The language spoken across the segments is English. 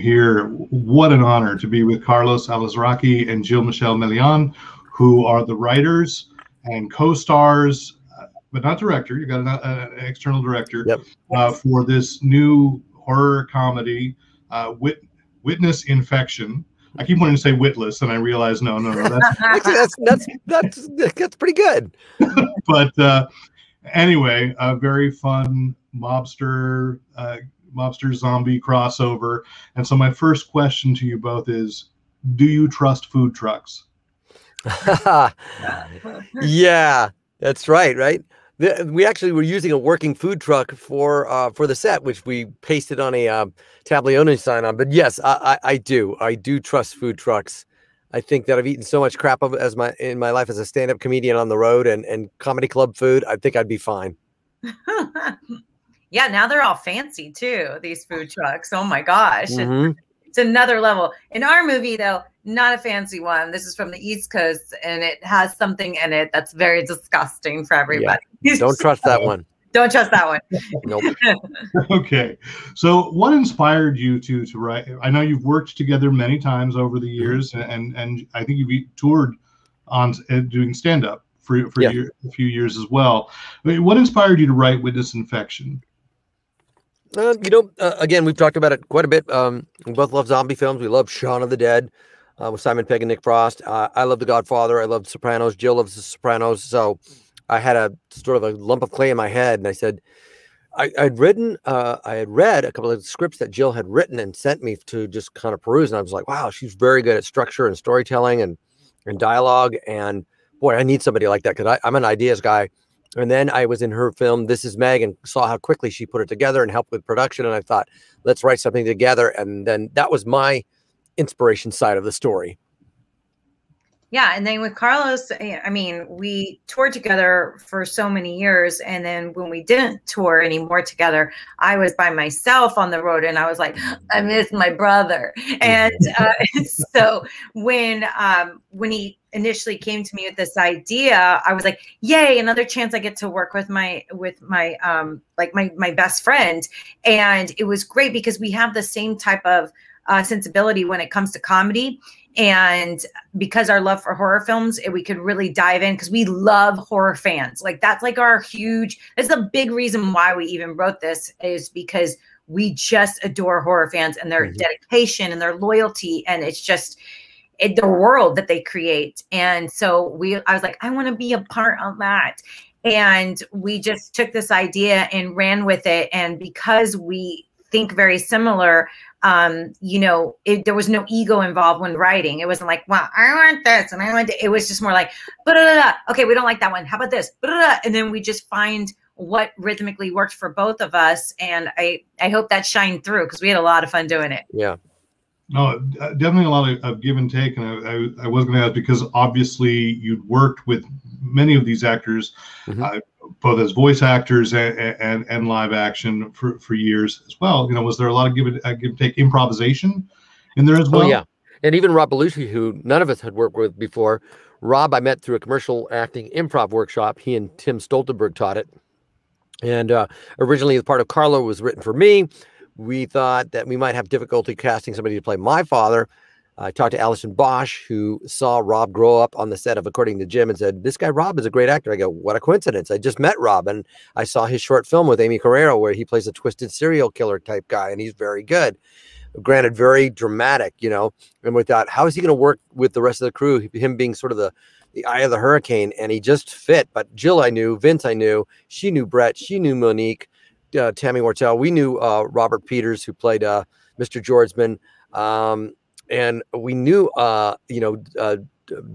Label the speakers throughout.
Speaker 1: here. What an honor to be with Carlos Alazraqui and Jill Michele Meleán, who are the writers and co-stars, uh, but not director. You got an, uh, an external director
Speaker 2: Yep.
Speaker 1: uh, for this new horror comedy, uh, Wit- Witness Infection. I keep wanting to say Witless, and I realize no, no, no. That's
Speaker 2: that's that's that's that's pretty good.
Speaker 1: but uh, anyway, a very fun mobster uh, mobster zombie crossover. And so my first question to you both is: Do you trust food trucks?
Speaker 2: yeah, that's right. Right. The- We actually were using a working food truck for uh, for the set, which we pasted on a um, Tablione sign on. But yes, I, I, I do. I do trust food trucks. I think that I've eaten so much crap of- as my in my life as a stand up comedian on the road and and comedy club food. I think I'd be fine.
Speaker 3: yeah, now they're all fancy too, these food trucks. Oh my gosh. It's,
Speaker 2: Mhm.
Speaker 3: it's another level. In our movie, though, not a fancy one. This is from the East Coast and it has something in it that's very disgusting for everybody.
Speaker 2: Don't trust that one.
Speaker 3: Don't trust that one.
Speaker 2: Nope.
Speaker 1: okay, so what inspired you to to write? I know you've worked together many times over the years, and and I think you've toured on uh, doing stand up for for
Speaker 2: Yeah.
Speaker 1: year, a few years as well. I mean, what inspired you to write Witness Infection?
Speaker 2: Uh, you know, uh, again, we've talked about it quite a bit. Um, we both love zombie films. We love Shaun of the Dead uh, with Simon Pegg and Nick Frost. I love The Godfather. I love Sopranos. Jill loves The Sopranos. So I had a sort of a lump of clay in my head, and I said, I, I'd written, uh, I had read a couple of scripts that Jill had written and sent me to just kind of peruse, and I was like, wow, she's very good at structure and storytelling and and dialogue. And boy, I need somebody like that because I'm an ideas guy. And then I was in her film, This Is Meg, and saw how quickly she put it together and helped with production. And I thought, let's write something together. And then that was my inspiration side of the story.
Speaker 3: Yeah, and then with Carlos, eh, I mean, we toured together for so many years, and then when we didn't tour anymore together, I was by myself on the road, and I was like, I miss my brother. And uh, so when um, when he initially came to me with this idea, I was like, yay, another chance I get to work with my with my um, like my my best friend, and it was great because we have the same type of uh, sensibility when it comes to comedy and because our love for horror films eh, we could really dive in because we love horror fans. Like that's like our huge that's the big reason why we even wrote this is because we just adore horror fans and their
Speaker 2: Mhm.
Speaker 3: dedication and their loyalty. And it's just it, the world that they create. And so we i was like i want to be a part of that. And we just took this idea and ran with it. And because we think very similar um, you know, it, there was no ego involved when writing. It wasn't like, well, I want this and I want it. It was just more like, "Ba-da-da-da. okay, we don't like that one. How about this? Ba-da-da." And then we just find what rhythmically worked for both of us. And I, I hope that shined through because we had a lot of fun doing it.
Speaker 2: Yeah.
Speaker 1: No, uh, definitely a lot of, of give and take, and I, I, I was going to ask because obviously you'd worked with many of these actors,
Speaker 2: Mhm.
Speaker 1: uh, both as voice actors and, and and live action for, for years as well. You know, was there a lot of give and, uh, give and take improvisation in there as well?
Speaker 2: Oh yeah, and even Rob Belushi, who none of us had worked with before. Rob, I met through a commercial acting improv workshop. He and Tim Stoltenberg taught it, and uh, originally the part of Carlo was written for me. We thought that we might have difficulty casting somebody to play my father. I talked to Alison Bosch, who saw Rob grow up on the set of According to Jim, and said, "This guy Rob is a great actor." I go, "What a coincidence! I just met Rob, and I saw his short film with Amy Carrero, where he plays a twisted serial killer type guy, and he's very good." Granted, very dramatic, you know. And we thought, how is he going to work with the rest of the crew? Him being sort of the the eye of the hurricane, and he just fit. But Jill, I knew, Vince, I knew, she knew Brett, she knew Monique, uh, Tammy Mortel. We knew uh, Robert Peters, who played uh, Mr. Georgesman, um, and we knew, uh, you know, uh,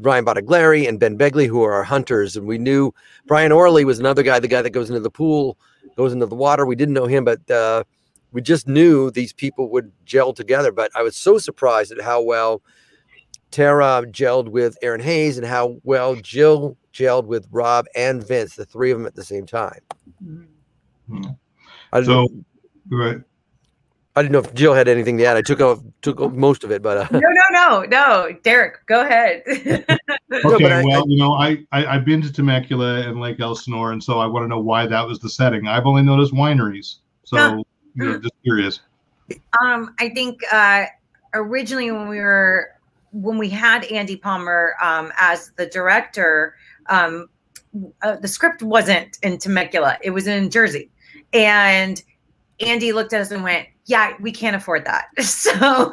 Speaker 2: Ryan Bottiglieri and Ben Begley, who are our hunters, and we knew Brian Orley was another guy, the guy that goes into the pool, goes into the water. We didn't know him, but uh, we just knew these people would gel together. But I was so surprised at how well Tara gelled with Aaron Hayes and how well Jill gelled with Rob and Vince, the three of them at the same time.
Speaker 1: Hmm.
Speaker 2: I
Speaker 1: So, right.
Speaker 2: I didn't know if Jill had anything to add. I took off took off most of it, but uh,
Speaker 3: No, no, no, no. Derek, go ahead.
Speaker 2: No,
Speaker 1: Okay,
Speaker 2: but I-
Speaker 1: well, you know, I, I I've been to Temecula and Lake Elsinore, and so I want to know why that was the setting. I've only noticed wineries, so
Speaker 3: Huh.
Speaker 1: you know, just curious.
Speaker 3: Um, I think uh, originally when we were when we had Andy Palmer um, as the director, um, uh, the script wasn't in Temecula; it was in Jersey, and Andy looked at us and went, "Yeah, we can't afford that." so.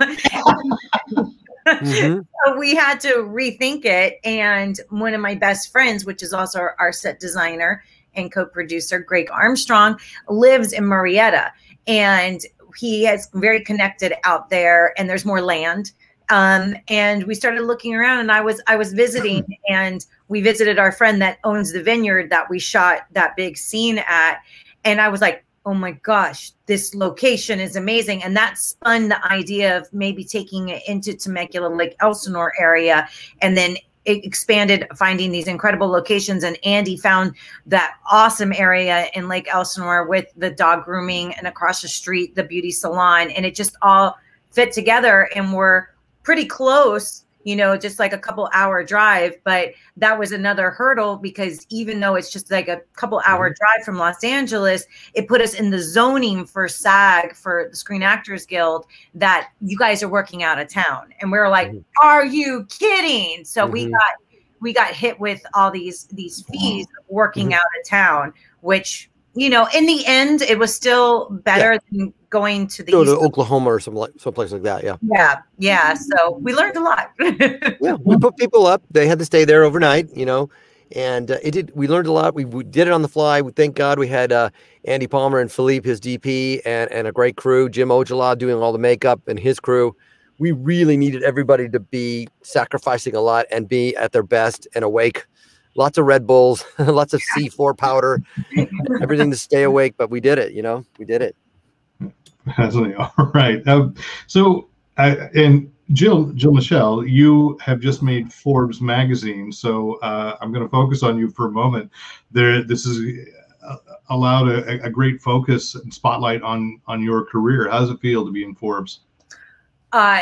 Speaker 3: Mm-hmm. so we had to rethink it. And one of my best friends, which is also our, our set designer and co-producer, Greg Armstrong, lives in Murrieta, And he is very connected out there and there's more land. Um, and we started looking around and I was I was visiting and we visited our friend that owns the vineyard that we shot that big scene at. And I was like, oh my gosh, this location is amazing. And that spun the idea of maybe taking it into Temecula Lake Elsinore area and then it expanded finding these incredible locations and andy found that awesome area in lake elsinore with the dog grooming and across the street the beauty salon and it just all fit together and we're pretty close you know, just like a couple hour drive. But that was another hurdle because even though it's just like a couple hour mm-hmm. drive from Los Angeles, it put us in the zoning for SAG, for the Screen Actors Guild, that you guys are working out of town. And we are like, mm-hmm. are you kidding? So mm-hmm. we got we got hit with all these these fees working mm-hmm. out of town, which you know, in the end, it was still better yeah. than going to the
Speaker 2: go to Oklahoma or some like someplace like that. Yeah.
Speaker 3: Yeah. Yeah. So we learned a lot.
Speaker 2: yeah. We put people up. They had to stay there overnight, you know, and uh, it did, we learned a lot. We, we, did it on the fly. We thank God we had uh, Andy Palmer and Philippe, his DP, and, and a great crew, Jim Ojala doing all the makeup and his crew. We really needed everybody to be sacrificing a lot and be at their best and awake lots of Red Bulls, lots of C4 powder, everything to stay awake. But we did it, you know, we did it.
Speaker 1: All right. Um, so, uh, and Jill, Jill Michele, you have just made Forbes magazine. So uh, I'm going to focus on you for a moment. There, this is uh, allowed a, a, great focus and spotlight on on your career. How does it feel to be in Forbes?
Speaker 3: Uh,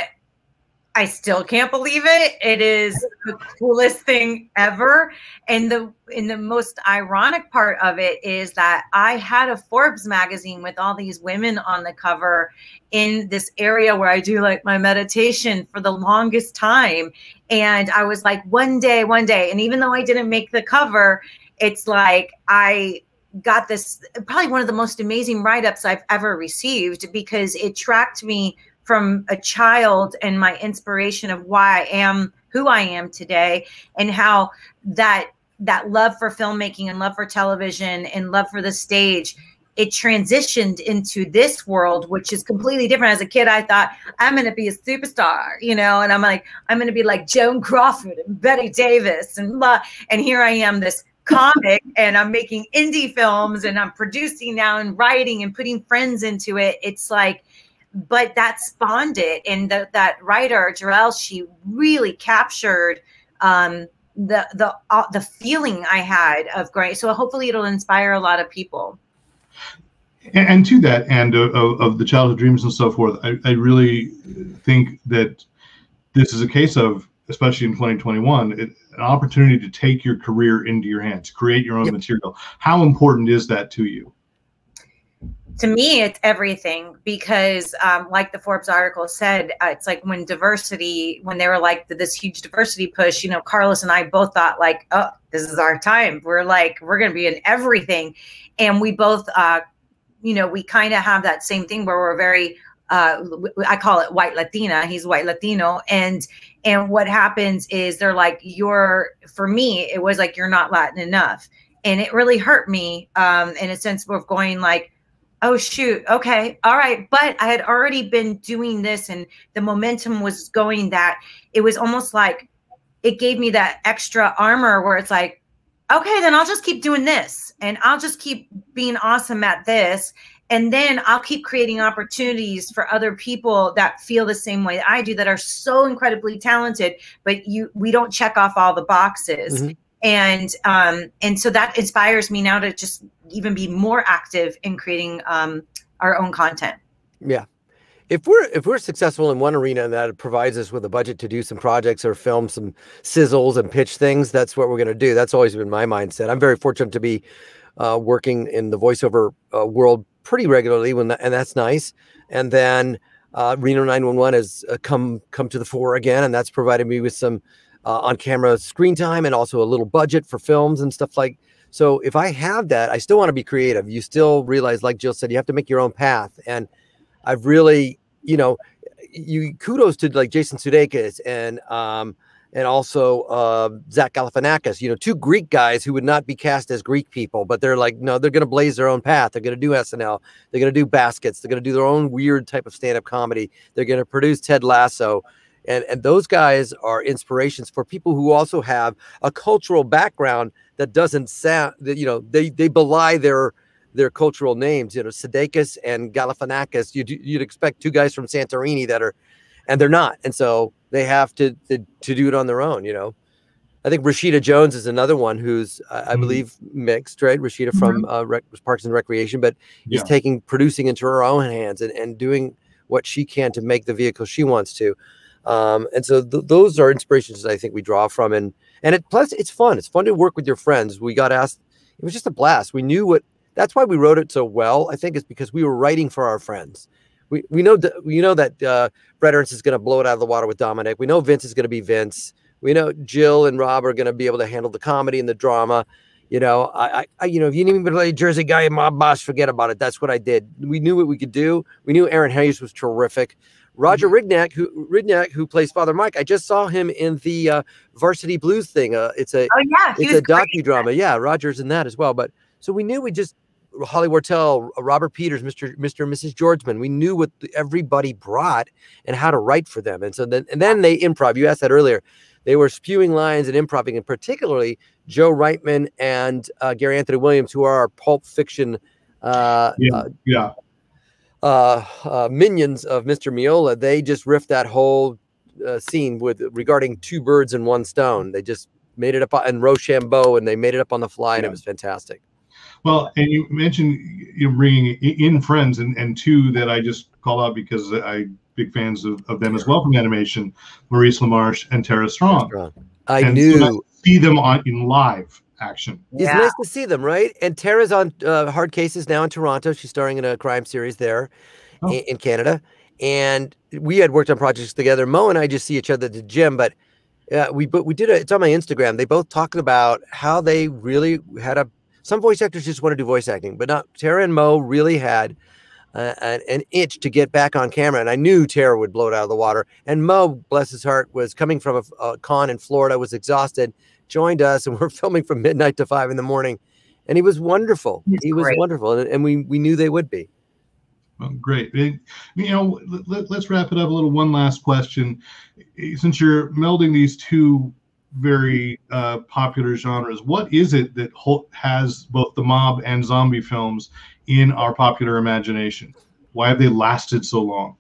Speaker 3: I still can't believe it. It is the coolest thing ever. And the and the most ironic part of it is that I had a Forbes magazine with all these women on the cover in this area where I do like my meditation for the longest time. And I was like, one day, one day. And even though I didn't make the cover, it's like I got this probably one of the most amazing write-ups I've ever received because it tracked me from a child and my inspiration of why I am who I am today and how that that love for filmmaking and love for television and love for the stage it transitioned into this world which is completely different. As a kid i thought i'm going to be a superstar you know and i'm like i'm going to be like joan crawford and bette davis and blah and here i am this comic and i'm making indie films and i'm producing now and writing and putting friends into it. It's like but that spawned it. And the, that writer, Jarrell, she really captured um, the the uh, the feeling I had of great. So hopefully it'll inspire a lot of people.
Speaker 1: And, and to that end of, of, the childhood dreams and so forth, I, I really think that this is a case of, especially in 2021, it, an opportunity to take your career into your hands, create your own yep. material. How important is that to you?
Speaker 3: To me it's everything because um, like the forbes article said uh, it's like when diversity when they were like this huge diversity push you know carlos and i both thought like oh this is our time we're like we're gonna be in everything and we both uh, you know we kind of have that same thing where we're very uh, I call it white Latina. He's white Latino, and and what happens is they're like, you're for me. It was like you're not Latin enough, and it really hurt me um, in a sense of going like, oh shoot. Okay. All right. But i had already been doing this and the momentum was going that it was almost like it gave me that extra armor where it's like okay then i'll just keep doing this and i'll just keep being awesome at this. And then i'll keep creating opportunities for other people that feel the same way i do that are so incredibly talented but you we don't check off all the boxes. Mm-hmm and um, and so that inspires me now to just even be more active in creating um, our own content.
Speaker 2: Yeah, if we're if we're successful in one arena and that provides us with a budget to do some projects or film some sizzles and pitch things, that's what we're going to do. That's always been my mindset. I'm very fortunate to be uh, working in the voiceover uh, world pretty regularly when and that's nice. And then uh, Reno 911 has uh, come come to the fore again, and that's provided me with some uh, on camera screen time and also a little budget for films and stuff like. So if I have that, I still want to be creative. You still realize, like Jill said, you have to make your own path, and I've really, you know, you kudos to like Jason Sudeikis and um, and also uh, Zach Galifianakis, you know, two Greek guys who would not be cast as Greek people, but they're like, no, they're going to blaze their own path. They're going to do SNL. They're going to do baskets. They're going to do their own weird type of stand-up comedy. They're going to produce Ted Lasso. And, and those guys are inspirations for people who also have a cultural background that doesn't sound that, you know, they, they belie their, their cultural names, you know, Sudeikis and Galifianakis. You'd, you'd expect two guys from Santorini that are, and they're not. And so they have to, to, to do it on their own, you know. I think Rashida Jones is another one who's, I, mm-hmm. I believe, mixed, right? Rashida from mm-hmm. uh, Rec- Parks and Recreation, but yeah. is taking producing into her own hands and, and doing what she can to make the vehicle she wants to. Um, and so th- those are inspirations that I think we draw from, and and it plus it's fun. It's fun to work with your friends. We got asked; it was just a blast. We knew what. That's why we wrote it so well. I think is because we were writing for our friends we, we know we know that uh, Brett Ernst is going to blow it out of the water with Dominic. We know Vince is going to be Vince. We know Jill and Rob are going to be able to handle the comedy and the drama. You know, I, I, you know, if you need me to play Jersey guy and mob boss, forget about it. That's what I did. We knew what we could do. We knew Aaron Hayes was terrific. Roger mm-hmm. Rignack, who Rignack, who plays Father Mike, I just saw him in the uh, Varsity Blues thing. Uh, it's a, oh yeah, it's a docudrama. Yeah, Roger's in that as well. But so we knew we just Holly Wortell, Robert Peters, Mr. Mr. and Mrs. Georgeman. We knew what everybody brought and how to write for them. And so then and then they improv. You asked that earlier. They were spewing lines and improvising, and particularly Joe Reitman and uh, Gary Anthony Williams, who are our pulp fiction uh,
Speaker 1: yeah, uh, yeah.
Speaker 2: Uh, uh, minions of Mr. Miola. They just riffed that whole uh, scene with regarding two birds and one stone. They just made it up and Rochambeau, and they made it up on the fly, and yeah. it was fantastic.
Speaker 1: Well, and you mentioned you bringing in friends, and, and two that I just call out because I big fans of, of them as well from animation, Maurice LaMarche and Tara Strong.
Speaker 2: I and knew so
Speaker 1: see them on in live action.
Speaker 2: It's nice to see them, right? And Tara's on uh, Hard Cases now in Toronto. She's starring in a crime series there oh. in, in Canada. And we had worked on projects together. Mo and I just see each other at the gym, but uh, we but we did it. It's on my Instagram. They both talked about how they really had a some voice actors just want to do voice acting, but not Tara and Mo really had uh, an, an, itch to get back on camera. And I knew Tara would blow it out of the water. And Mo, bless his heart, was coming from a, a con in Florida, was exhausted, joined us, and we're filming from midnight to five in the morning. And he was wonderful. He's he was great. wonderful. And, and, we, we knew they would be.
Speaker 1: Well, great. you know, let, let's wrap it up a little. One last question. Since you're melding these two very uh, popular genres. What is it that has both the mob and zombie films in our popular imagination? Why have they lasted so long?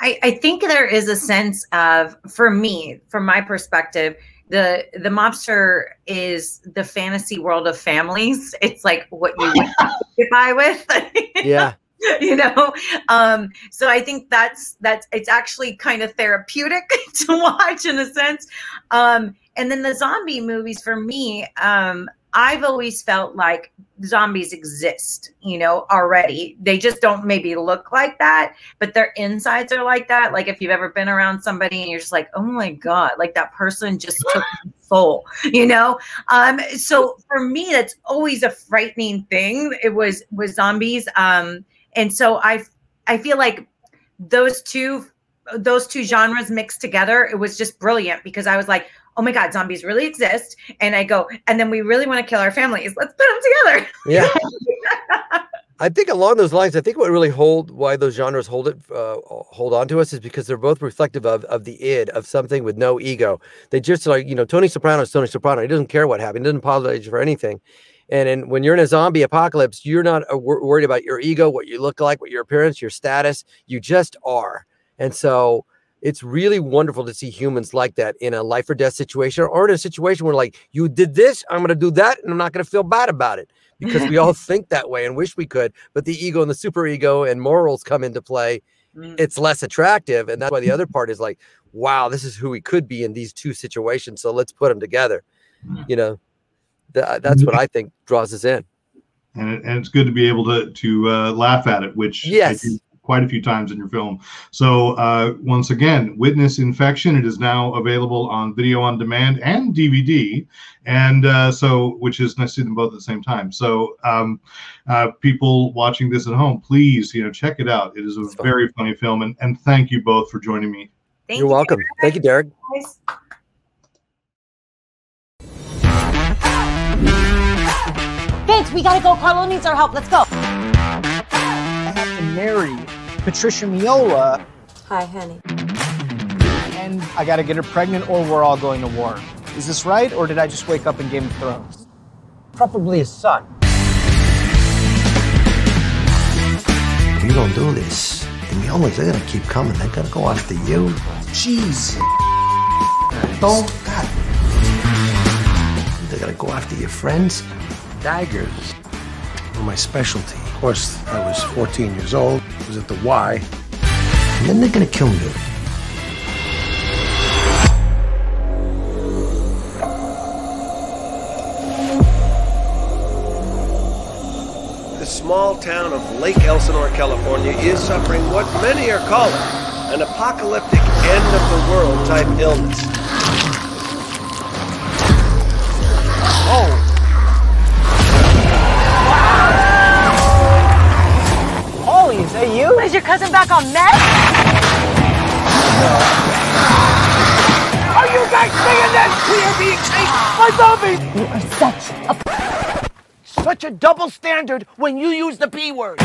Speaker 3: I, I think there is a sense of, for me, from my perspective, the the mobster is the fantasy world of families. It's like what you by with.
Speaker 2: yeah.
Speaker 3: you know um so i think that's that's it's actually kind of therapeutic to watch in a sense um and then the zombie movies for me um i've always felt like zombies exist you know already. They just don't maybe look like that but their insides are like that. Like if you've ever been around somebody and you're just like oh my god like that person just took soul you know? Um so for me that's always a frightening thing. It was was zombies um and so I I feel like those two those two genres mixed together, it was just brilliant because I was like, oh my God, zombies really exist. And I go, and then we really want to kill our families. Let's put them together.
Speaker 2: Yeah. I think along those lines, I think what really hold why those genres hold it uh, hold on to us is because they're both reflective of of the id of something with no ego. They just like you know Tony Soprano is Tony Soprano. He doesn't care what happened. He doesn't apologize for anything. And in, when you're in a zombie apocalypse, you're not uh, worried about your ego, what you look like, what your appearance, your status. You just are. And so it's really wonderful to see humans like that in a life or death situation or in a situation where, like, you did this, I'm going to do that, and I'm not going to feel bad about it because we all think that way and wish we could. But the ego and the super ego and morals come into play. Mm. It's less attractive. And that's why the other part is like, wow, this is who we could be in these two situations. So let's put them together. Mm. You know, Th- that's what I think draws us in.
Speaker 1: and, it, and it's good to be able to to uh, laugh at it, which
Speaker 2: Yes.
Speaker 1: I do quite a few times in your film. So uh, once again, Witness Infection. It is now available on video on demand and DVD, and uh, so which is nice to see them both at the same time. So um, uh, people watching this at home, please you know check it out. It is a
Speaker 2: fun.
Speaker 1: very funny film, and and thank you both for joining me.
Speaker 3: Thank
Speaker 2: You're
Speaker 3: you,
Speaker 2: welcome. Thank you, Derek.
Speaker 3: guys.
Speaker 4: Vince, we gotta go. Carlo needs our help. Let's go.
Speaker 5: I marry Patricia Miola,
Speaker 4: Hi, honey.
Speaker 5: and I gotta get her pregnant, or we're all going to war. Is this right, or did I just wake up in Game of Thrones?
Speaker 6: Probably a son.
Speaker 7: If you don't do this, the Miolas, they're gonna keep coming. They're gonna go after you.
Speaker 6: Jeez.
Speaker 7: Don't. God. They're gonna go after your friends. Daggers are my specialty. Course, I was 14 years old. Was at the Y. And then they're gonna kill me.
Speaker 8: The small town of Lake Elsinore, California is suffering what many are calling an apocalyptic end of the world type illness.
Speaker 5: Is
Speaker 4: your cousin back on meth?
Speaker 6: Are you guys seeing this? We are being chased by zombies!
Speaker 4: You are such a
Speaker 6: Such a double standard when you use the B word.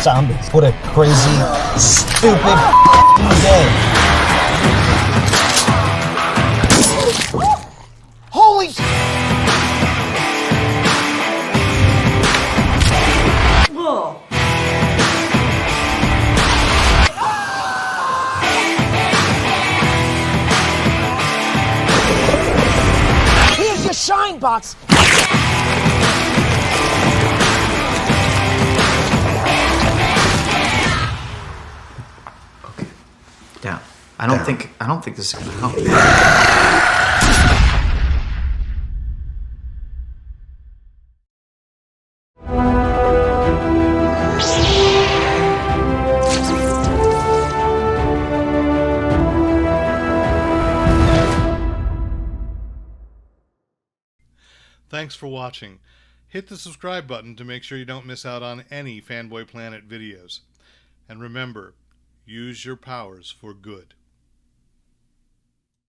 Speaker 9: Zombies. What a crazy, stupid day.
Speaker 6: Shine box.
Speaker 9: Down. I don't think I don't think this is gonna help.
Speaker 1: for watching. Hit the subscribe button to make sure you don't miss out on any Fanboy Planet videos. And remember, use your powers for good.